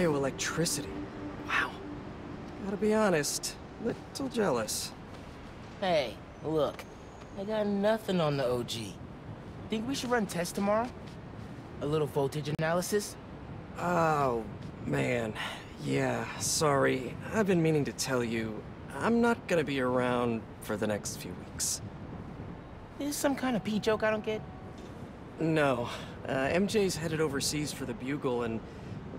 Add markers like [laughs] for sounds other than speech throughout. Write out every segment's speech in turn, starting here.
bioelectricity. Wow. Gotta be honest, little jealous. Hey, look. I got nothing on the OG. Think we should run tests tomorrow? A little voltage analysis? Oh, man. Yeah, sorry. I've been meaning to tell you, I'm not gonna be around for the next few weeks. Is some kind of pee joke I don't get? No. Uh, MJ's headed overseas for the Bugle and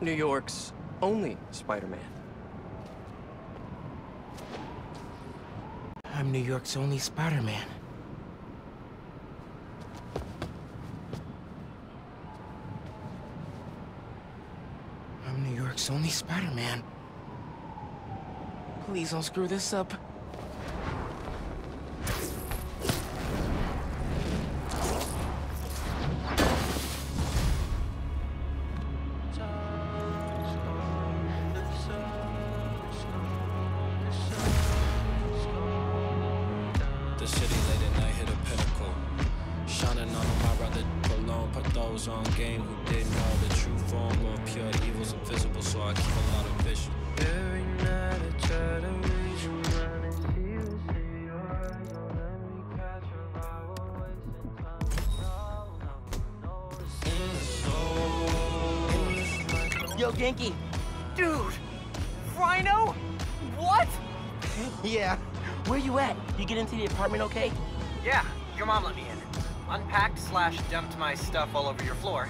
New York's only Spider-Man. I'm New York's only Spider-Man. I'm New York's only Spider-Man. Please don't screw this up. Those on game who didn't know the true form of pure evil's invisible, so I keep a lot of vision. Every night I try to read your mind and see the city right. Don't let me catch you we're wasting time. No. Yo, Ganke! Dude! Rhino? What? [laughs] Yeah. Where you at? You get into the apartment okay? Yeah, your mom let me in. Unpacked slash dumped my stuff all over your floor.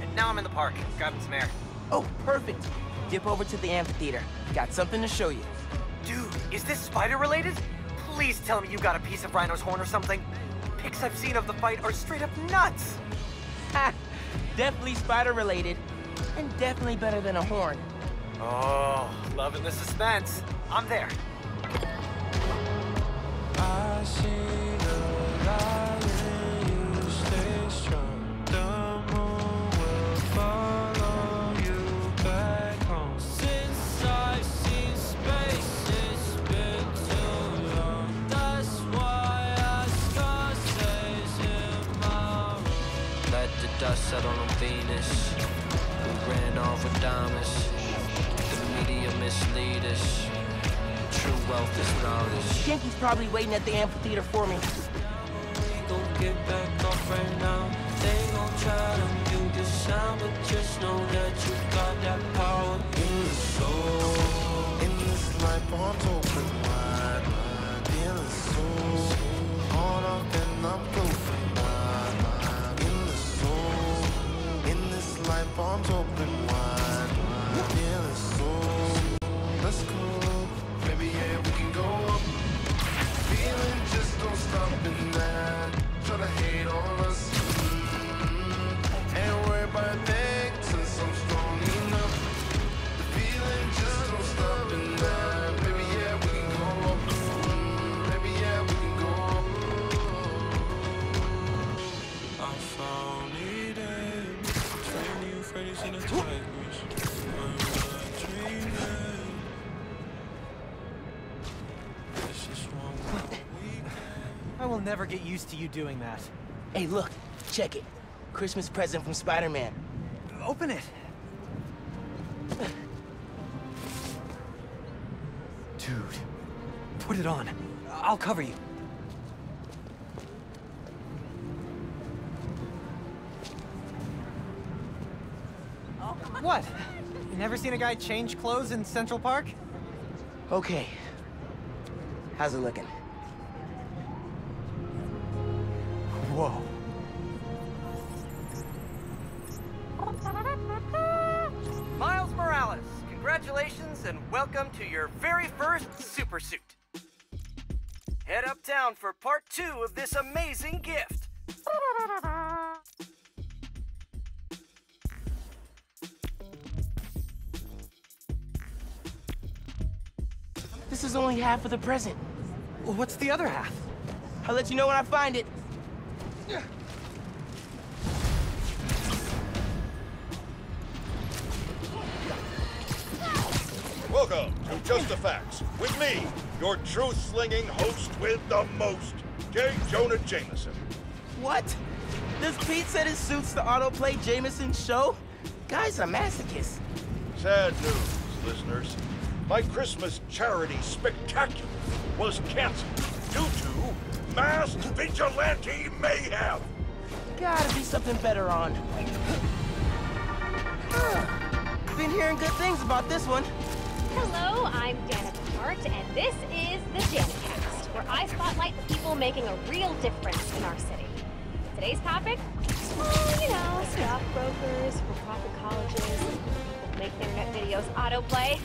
And now I'm in the park, grabbing some air. Oh, perfect. Dip over to the amphitheater. Got something to show you. Dude, is this spider related? Please tell me you got a piece of Rhino's horn or something. Pics I've seen of the fight are straight up nuts. [laughs] Ha! Definitely spider related. And definitely better than a horn. Oh, loving the suspense. I'm there. Venus. We ran off with diamonds. The media mislead us. True wealth is knowledge. Ganke's probably waiting at the amphitheater for me. We gon' get back off right now. They gon' try to mute the sound, but just know that you got that arms open wide, mind feeling so. Let's go, baby, yeah, we can go up. Feeling just don't stop in that. Try to hate on us. I will never get used to you doing that. Hey, look. Check it. Christmas present from Spider-Man. Open it. Dude, put it on. I'll cover you. What? You never seen a guy change clothes in Central Park? Okay. How's it looking? Whoa. Miles Morales, congratulations and welcome to your very first super suit. Head uptown for part two of this amazing gift. This is only half of the present. What's the other half? I'll let you know when I find it. Welcome to Just the Facts with me, your truth-slinging host with the most, J. Jonah Jameson. What? Does Pete said it suits the autoplay Jameson show? Guy's a masochist. Sad news, listeners. My Christmas charity spectacular was canceled due to masked vigilante mayhem. Gotta be something better on. [sighs] Been hearing good things about this one. Hello, I'm Danica Hart, and this is the Danicast, where I spotlight the people making a real difference in our city. Today's topic? Oh, you know, stockbrokers, for-profit colleges, people who make internet videos autoplay.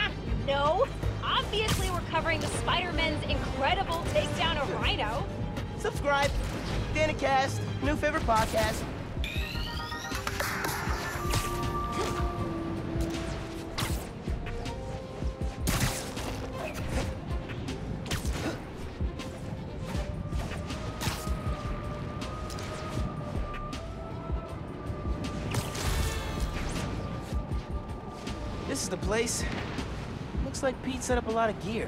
[laughs] no, obviously we're covering the Spider-Man's incredible takedown of Rhino. Subscribe. Danicast, new favorite podcast. This is the place. Looks like Pete set up a lot of gear.